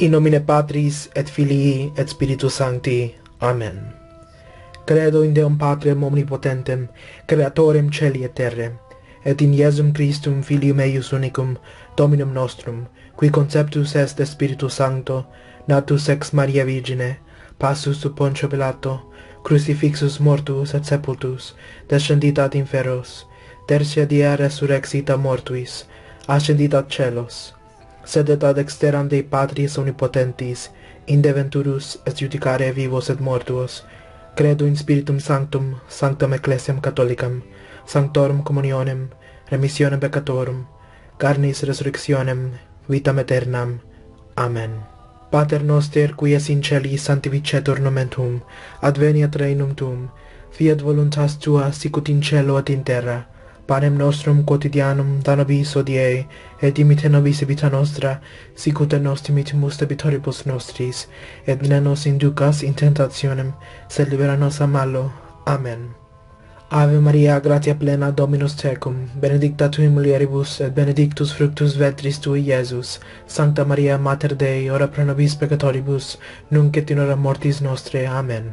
In nomine Patris et Filii et Spiritus Sancti. Amen. Credo in Deum Patrem omnipotentem, creatorem celi et terre, et in Iesum Christum Filium eius unicum, Dominum nostrum, qui conceptus est de Spiritus Sancto, natus ex Maria Virgine, passus sub Pontio Pilato, crucifixus mortuus et sepultus, descendit ad inferos, tertia dia resurrexit a mortuis, ascendit ad celos, sed et ad exteram Dei Patris omnipotentis, indeventurus est judicare vivos et mortuos, credo in Spiritum Sanctum, Sanctam Ecclesiam Catholicam, Sanctorum Communionem, Remissionem Peccatorum, Carnis Resurrectionem, Vitam Aeternam. Amen. Pater noster, qui es in celi, sanctificetur nomen Tuum, adveniat regnum Tuum, fiat voluntas Tua, sicut in cielo et in terra, panem nostrum quotidianum da nobis odie, et dimite nobis vita nostra, sicut et nos dimitimus debitoribus nostris, et ne nos inducas in tentationem, sed libera nos a malo. Amen. Ave Maria, gratia plena Dominus tecum, benedicta tu in mulieribus, et benedictus fructus ventris tui, Iesus. Sancta Maria, Mater Dei, ora pro nobis peccatoribus, nunc et in hora mortis nostre. Amen.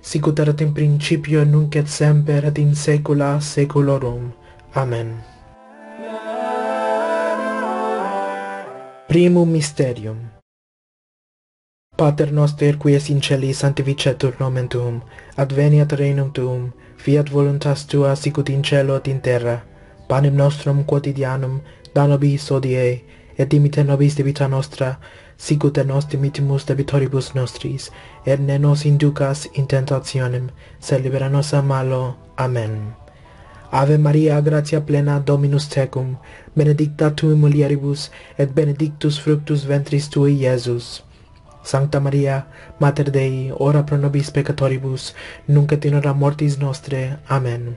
sicut erat in principio nunc et semper et in saecula saeculorum. Amen. Primum mysterium. Pater noster qui es in celi sanctificetur nomen tuum adveniat regnum tuum fiat voluntas tua sicut in cielo et in terra. Panem nostrum quotidianum da nobis hodie et dimite nobis debita nostra, sicut et nos dimitimus debitoribus nostris, et ne nos inducas in tentationem, sed libera nos a malo. Amen. Ave Maria, gratia plena, Dominus tecum, benedicta tu in mulieribus, et benedictus fructus ventris tui, Iesus. Sancta Maria, Mater Dei, ora pro nobis peccatoribus, nunc et in hora mortis nostre. Amen.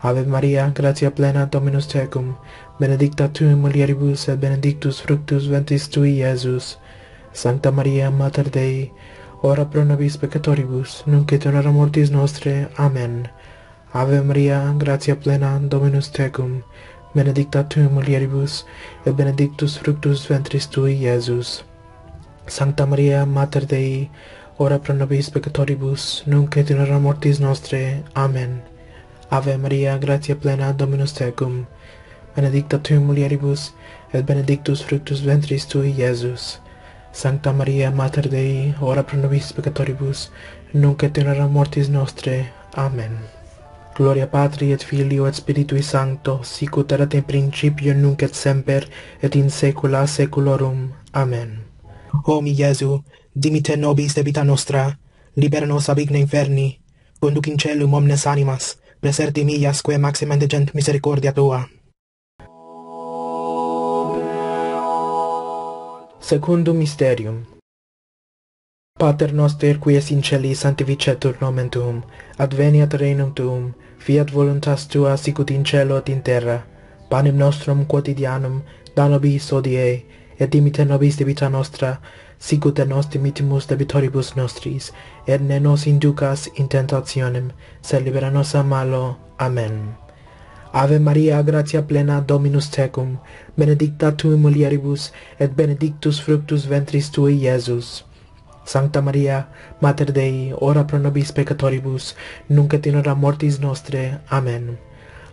Ave Maria, gratia plena Dominus tecum, benedicta tu in mulieribus et benedictus fructus ventris tui, Iesus. Sancta Maria, Mater Dei, ora pro nobis peccatoribus, nunc et in hora mortis nostre. Amen. Ave Maria, gratia plena Dominus tecum, benedicta tu in mulieribus et benedictus fructus ventris tui, Iesus. Sancta Maria, Mater Dei, ora pro nobis peccatoribus, nunc et in hora mortis nostre. Amen. Ave Maria, gratia plena Dominus tecum, benedicta tu mulieribus, et benedictus fructus ventris tui, Iesus. Sancta Maria, Mater Dei, ora pro nobis peccatoribus, nunc et in hora mortis nostre. Amen. Gloria Patri et Filio et Spiritui Sancto, sic ut erat in principio nunc et semper et in saecula saeculorum. Amen. O mi Iesu, dimite nobis debita nostra, libera nos ab igne inferni, conduc in celum omnes animas, preserti miasque maxima indigent misericordia tua. Secundum mysterium. Pater noster, qui es in celi, sanctificetur nomen tuum, adveniat regnum tuum, fiat voluntas tua sicut in cielo et in terra. Panem nostrum quotidianum da nobis odie, et dimite nobis debita nostra, sicut et nos dimittimus debitoribus nostris, et ne nos inducas in tentationem, sed libera nos a malo. Amen. Ave Maria, gratia plena Dominus tecum, benedicta tu in mulieribus, et benedictus fructus ventris tui, Iesus. Sancta Maria, Mater Dei, ora pro nobis peccatoribus, nunc et in hora mortis nostre. Amen.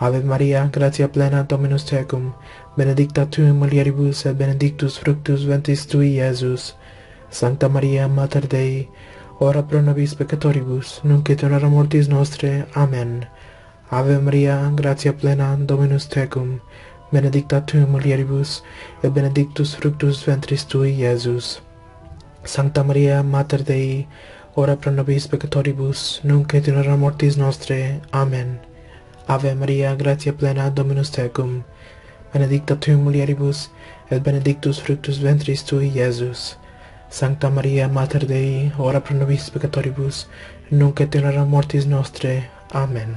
Ave Maria, gratia plena Dominus tecum, benedicta tu in mulieribus et benedictus fructus ventris tui, Iesus. Sancta Maria, Mater Dei, ora pro nobis peccatoribus, nunc et in hora mortis nostre. Amen. Ave Maria, gratia plena Dominus tecum, benedicta tu in mulieribus et benedictus fructus ventris tui, Iesus. Sancta Maria, Mater Dei, ora pro nobis peccatoribus, nunc et in hora mortis nostre. Amen. Ave Maria, gratia plena, Dominus tecum, benedicta tu mulieribus, et benedictus fructus ventris tui, Iesus. Sancta Maria, Mater Dei, ora pro nobis peccatoribus, nunc et in hora mortis nostre. Amen.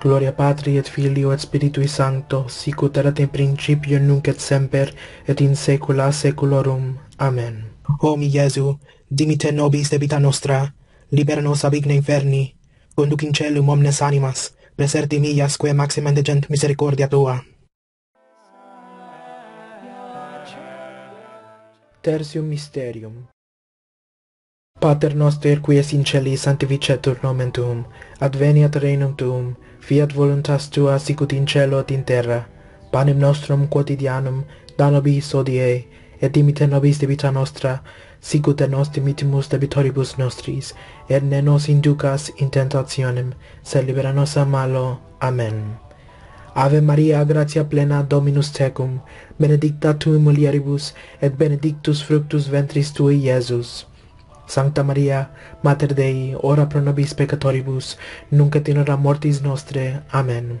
Gloria Patri et Filio et Spiritui Sancto, sic ut erat in principio nunc et semper et in saecula saeculorum. Amen. O mi Iesu, dimite nobis debita nostra, libera nos ab igne inferni, conduc in celum omnes animas preserti di quae sque degent misericordia tua. Tertium Mysterium Pater noster, qui es in celi sanctificetur nomen tuum, adveniat regnum tuum, fiat voluntas tua sicut in cielo et in terra. Panem nostrum quotidianum da nobis odie, et dimite nobis debita nostra, sicut et nos dimittimus debitoribus nostris, et ne nos inducas in tentationem, sed libera nos a malo. Amen. Ave Maria, gratia plena Dominus tecum, benedicta tu in mulieribus, et benedictus fructus ventris tui, Iesus. Sancta Maria, Mater Dei, ora pro nobis peccatoribus, nunc et in hora mortis nostre. Amen.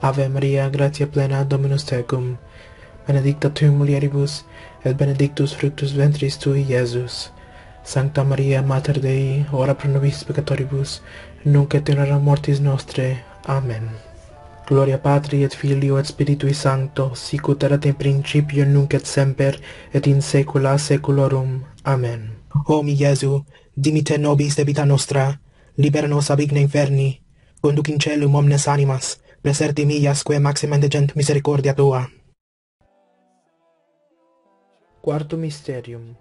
Ave Maria, gratia plena, Dominus tecum, benedicta tu mulieribus, et benedictus fructus ventris tui, Iesus. Sancta Maria, Mater Dei, ora pro nobis peccatoribus, nunc et in hora mortis nostre. Amen. Gloria Patri et Filio et Spiritui Sancto, sic ut erat in principio nunc et semper et in saecula saeculorum. Amen. O mi Iesu, dimite nobis debita nostra, libera nos ab igne inferni, conduc in celum omnes animas Reserti miasque maximum degent misericordia tua. Quarto mysterium.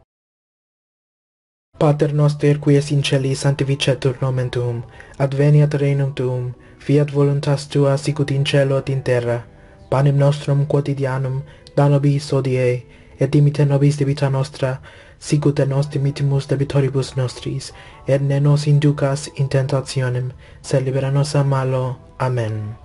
Pater noster qui es in celi sanctificetur nomen tuum, adveniat regnum tuum, fiat voluntas tua sicut in cielo et in terra. Panem nostrum quotidianum da nobis odie, et dimite nobis debita nostra, sicut et nos dimitimus debitoribus nostris, et ne nos inducas in tentationem, sed libera nos a malo. Amen.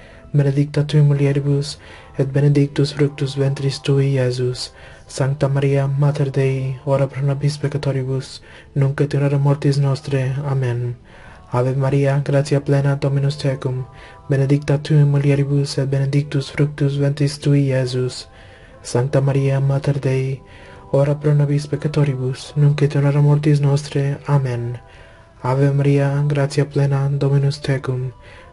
benedicta tu mulieribus, et benedictus fructus ventris tui, Iesus. Sancta Maria, Mater Dei, ora pro nobis peccatoribus, nunc et in hora mortis nostre. Amen. Ave Maria, gratia plena Dominus tecum, benedicta tu in mulieribus, et benedictus fructus ventris tui, Iesus. Sancta Maria, Mater Dei, ora pro nobis peccatoribus, nunc et in hora mortis nostre. Amen. Ave Maria, gratia plena Dominus tecum,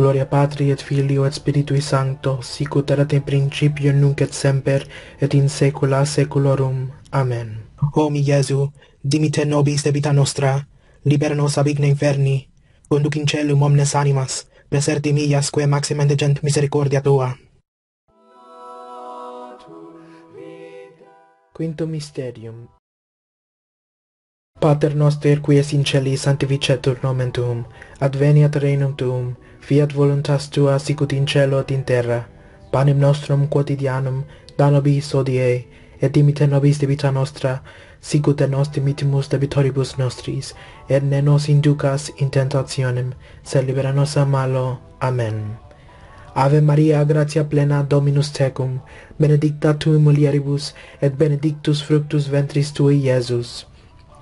Gloria Patri et Filio et Spiritui Sancto, sicut erat in principio nunc et semper et in saecula saeculorum. Amen. O mi Iesu, dimite nobis debita nostra, libera nos ab igne inferni, conduc in celum omnes animas, preserti mias quae maximum degent misericordia tua. Quinto mysterium. Pater noster qui es in celi sanctificetur nomen tuum, adveniat regnum tuum, fiat voluntas tua sicut in cielo et in terra. Panem nostrum quotidianum da nobis odie, et dimite nobis debita nostra, sicut et nos dimitimus debitoribus nostris, et ne nos inducas in tentationem, sed libera nos a malo. Amen. Ave Maria, gratia plena Dominus tecum, benedicta tu in mulieribus, et benedictus fructus ventris tui, Iesus.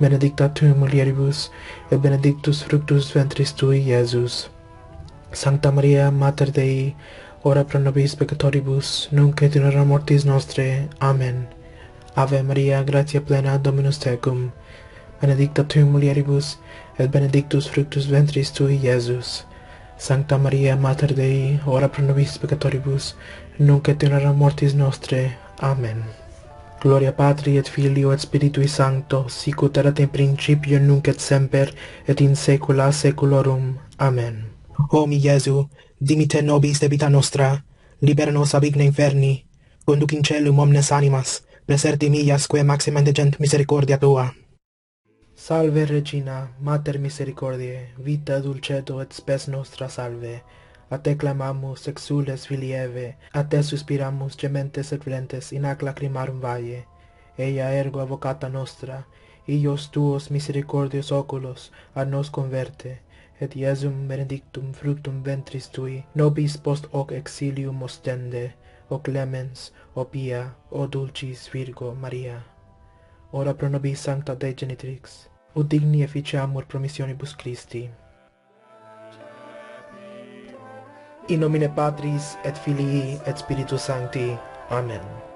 benedicta tu mulieribus, et benedictus fructus ventris tui, Iesus. Sancta Maria, Mater Dei, ora pro nobis peccatoribus, nunc et in hora mortis nostre. Amen. Ave Maria, gratia plena Dominus tecum, benedicta tu mulieribus, et benedictus fructus ventris tui, Iesus. Sancta Maria, Mater Dei, ora pro nobis peccatoribus, nunc et in hora mortis nostre. Amen. Gloria Patri et Filio et Spiritui Sancto, sicut erat in principio nunc et semper et in saecula saeculorum. Amen. O mi Iesu, dimite nobis debita nostra, libera nos ab igne inferni, conduc in celum omnes animas, preserti mias quae maxima indigent misericordia tua. Salve Regina, Mater Misericordiae, vita dulceto et spes nostra salve a te clamamus, exules filieve, a te suspiramus gementes et flentes in ac lacrimarum valle. Eia ergo avocata nostra, ios tuos misericordios oculos ad nos converte, et Iesum benedictum fructum ventris tui, nobis post hoc exilium ostende, o clemens, o pia, o dulcis Virgo Maria. Ora pro nobis Sancta Dei Genitrix, ut digni efficiamur promissionibus Christi. in nomine Patris et Filii et Spiritus Sancti. Amen.